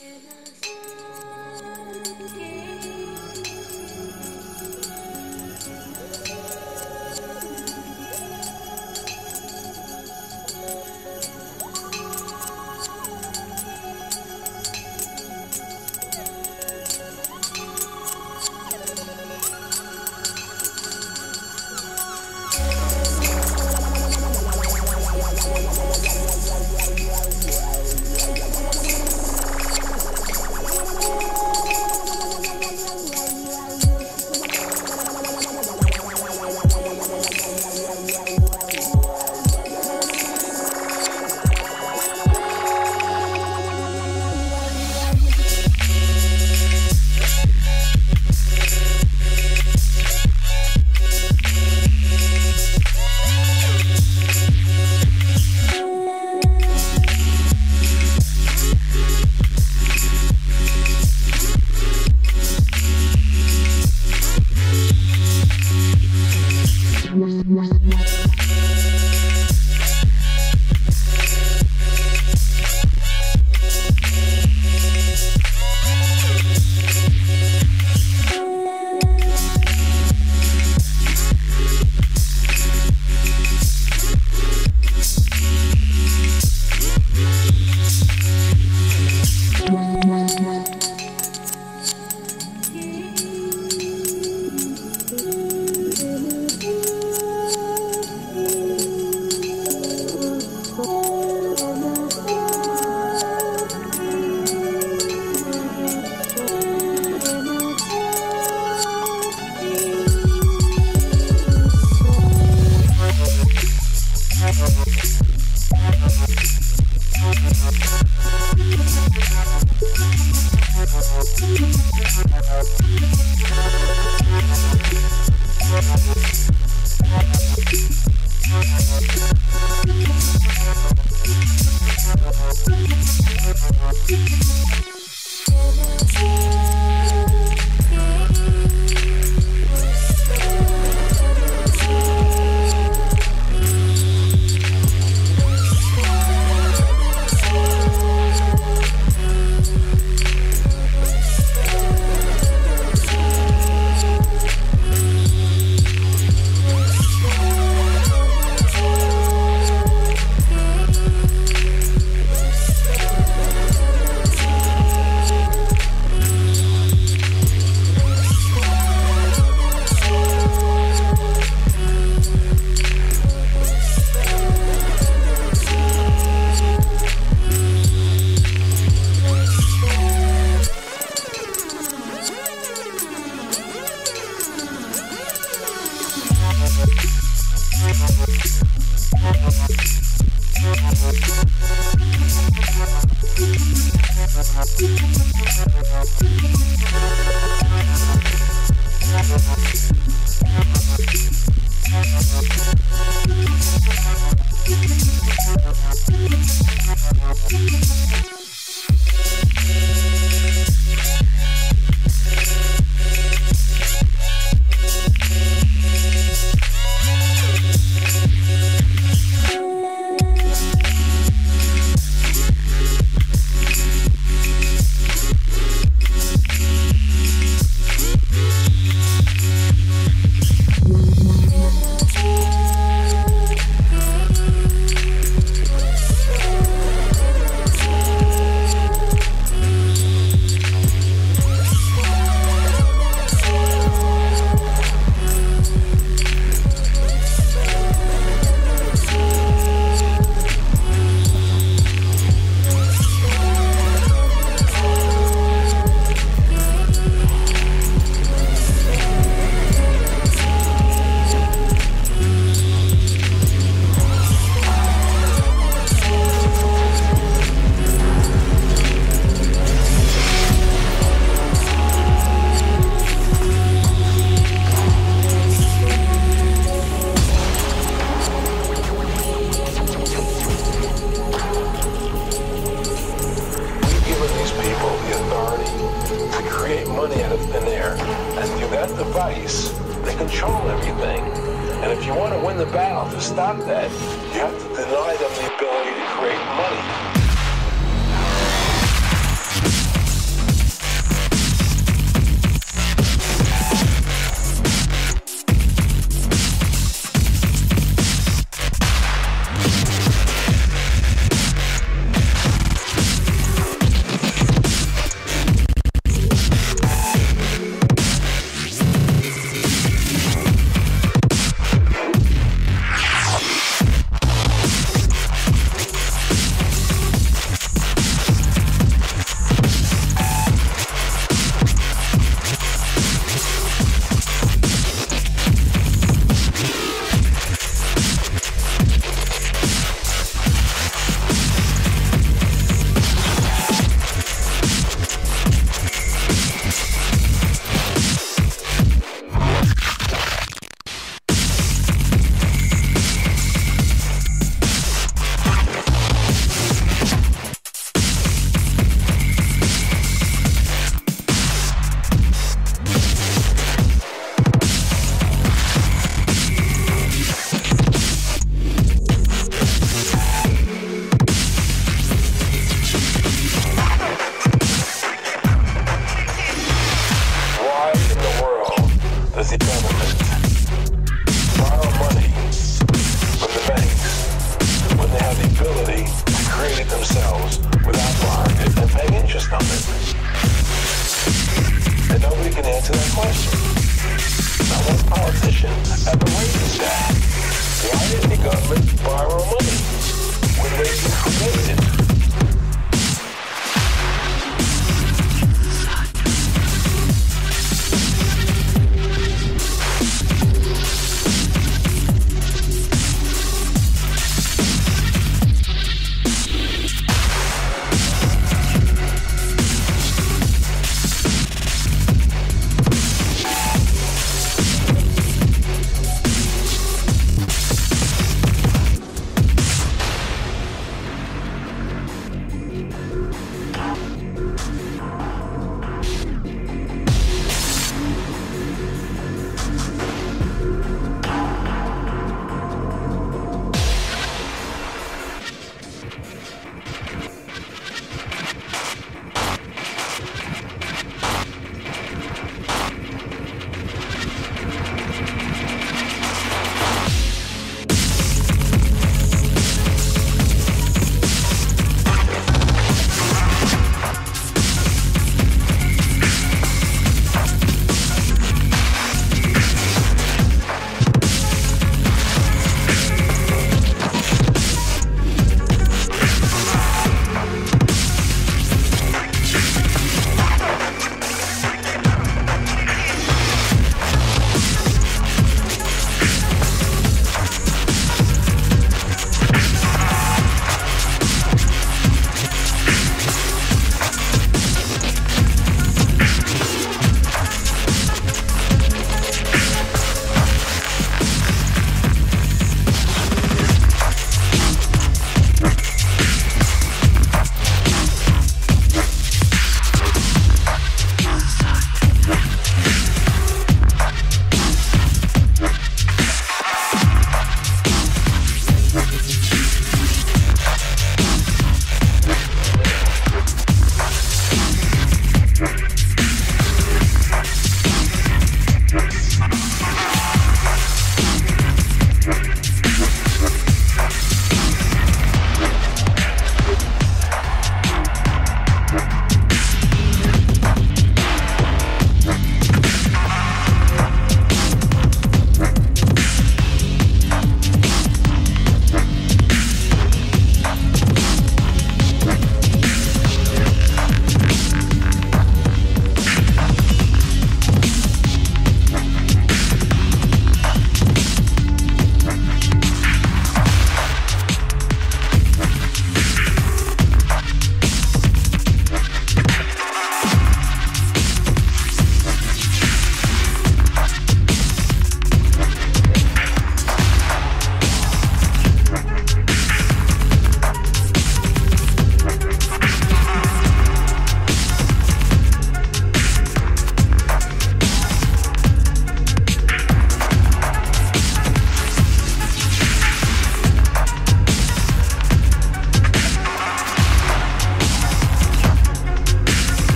Yeah.